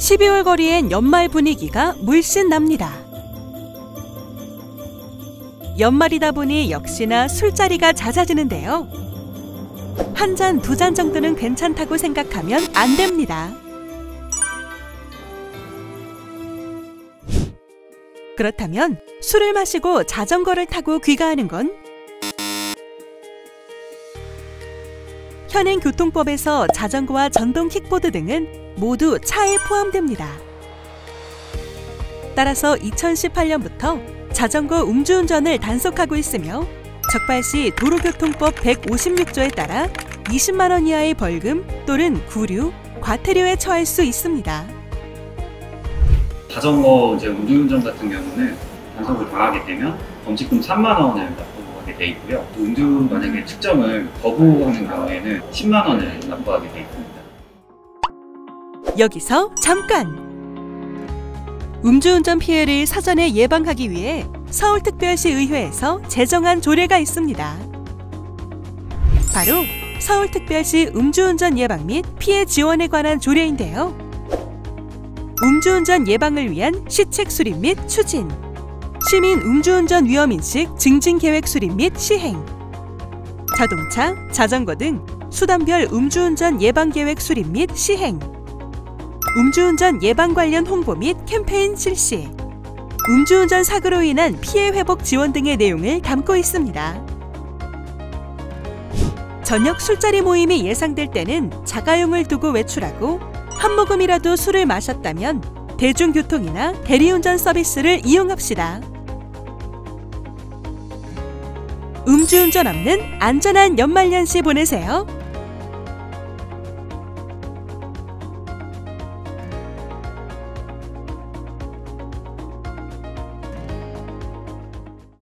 12월 거리엔 연말 분위기가 물씬 납니다. 연말이다 보니 역시나 술자리가 잦아지는데요. 한 잔, 두 잔 정도는 괜찮다고 생각하면 안 됩니다. 그렇다면 술을 마시고 자전거를 타고 귀가하는 건 현행 교통법에서 자전거와 전동 킥보드 등은 모두 차에 포함됩니다. 따라서 2018년부터 자전거 음주운전을 단속하고 있으며 적발 시 도로교통법 156조에 따라 20만 원 이하의 벌금 또는 구류, 과태료에 처할 수 있습니다. 자전거 이제 음주운전 같은 경우는 단속을 당하게 되면 범칙금 3만 원을 납부하게 돼 있고요. 또 음주 만약에 측정을 거부하는 경우에는 10만 원을 납부하게 돼 있습니다. 여기서 잠깐! 음주운전 피해를 사전에 예방하기 위해 서울특별시 의회에서 제정한 조례가 있습니다. 바로 서울특별시 음주운전 예방 및 피해 지원에 관한 조례인데요. 음주운전 예방을 위한 시책 수립 및 추진, 시민 음주운전 위험 인식 증진 계획 수립 및 시행, 자동차, 자전거 등 수단별 음주운전 예방 계획 수립 및 시행, 음주운전 예방 관련 홍보 및 캠페인 실시, 음주운전 사고로 인한 피해 회복 지원 등의 내용을 담고 있습니다. 저녁 술자리 모임이 예상될 때는 자가용을 두고 외출하고 한 모금이라도 술을 마셨다면 대중교통이나 대리운전 서비스를 이용합시다. 음주운전 없는 안전한 연말연시 보내세요.